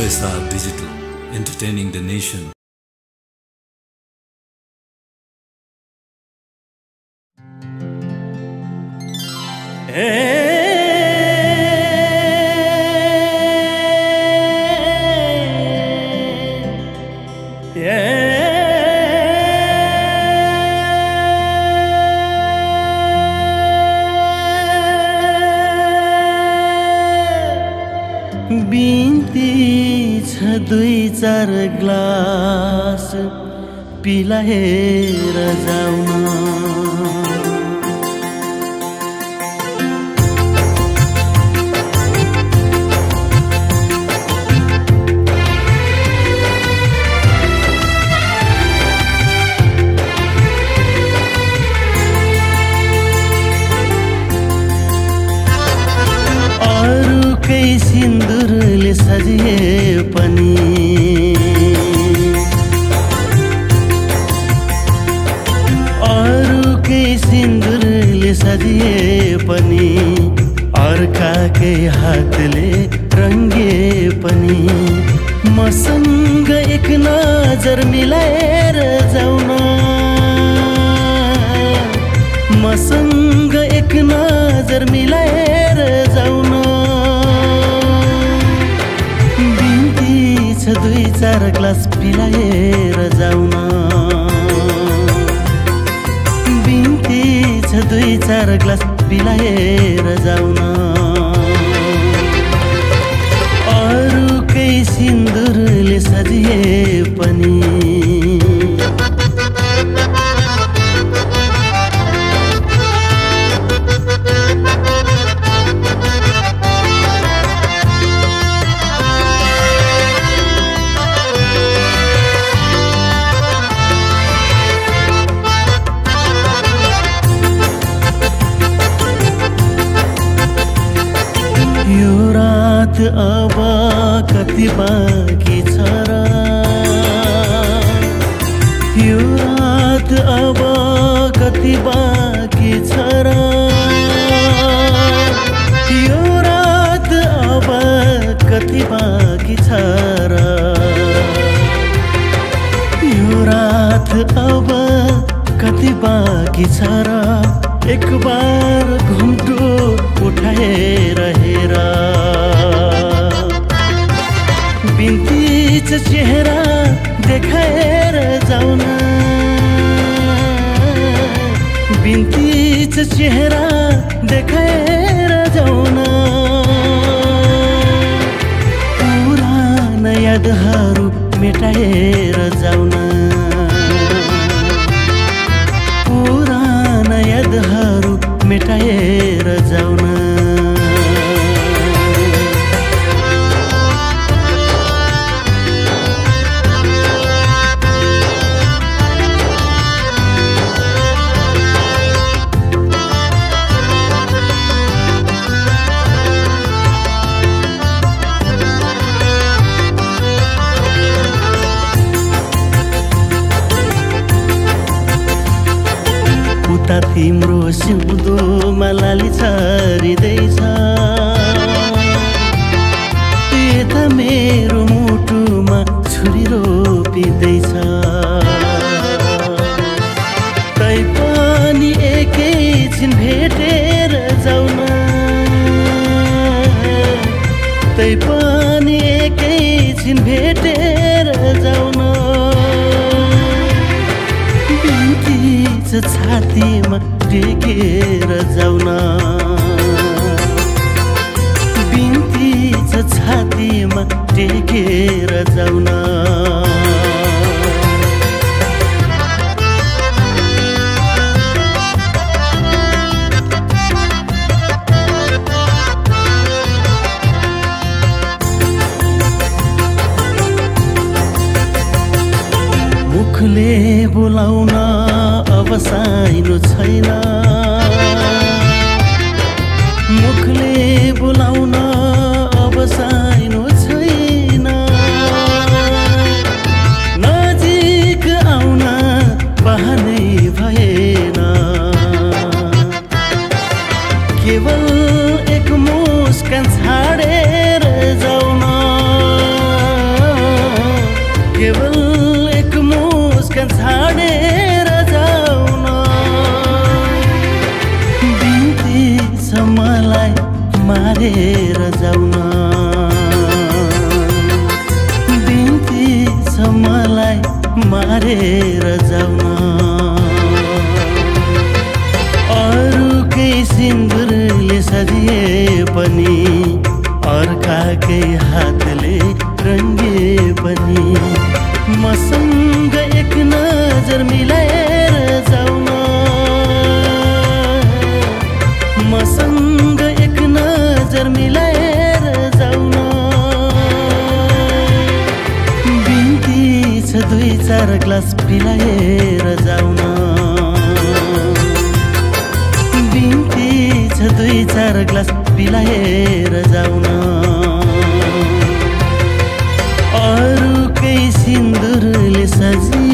OSR Digital, entertaining the nation. Hey. चार glass पिलाएर जाउन। अरूकै सिन्दुरले सजिए हातले रङ्गे पनि मसँग एक नजर मिलाएर जाउन। मसँग एक नजर मिलाएर जाउन। बिन्ती छ दुई चार ग्लास पिलाएर जाउन। बिन्ती छ दुई चार ग्लास पिलाएर जाउन। सिन्दुरले सजिए पनि यो रात अब कति बाँकी छ र। यो रात अब कति बाँकी छ र। यो रात अब कति बाँकी छ र। यो रात अब कति बाँकी छ र। एक बार घुम्टो उठाएर छ चेहरा देखाएर जाउन बिन्ती छ चेहरा देखाएर जाउन पुराना यादहरू मेटाएर जाउन पुराना यादहरू मेटाएर जाउन उता तिम्रो सिउँदोमा लाली छरिँदैछ। यता मेरो मुटुमा छुरी रोपिँदैछ। तै पनि एकैछिन भेटेर जाउन। तै पनि एकैछिन भेटेर जाउन। छातीमा टेकेर जाउन मुखले बोलाउन अब साइनो छैन। मुखले बोलाउन अब साइनो छैन। नजिक आउन बहानै भएन। केवल एक मुस्कान छाडेर हेर जाउन। बिन्ती छ मलाई मारेर जाउन। अरूकै सिन्दुरले सजिए पनि अर्काकै हातले रङ्गे पनि। मसँग एक नजर दुई चार ग्लास पिलाएर जाउन। बिन्ती छ दुई चार ग्लास पिलाएर जाउन। अरूकै सिन्दुरले सजी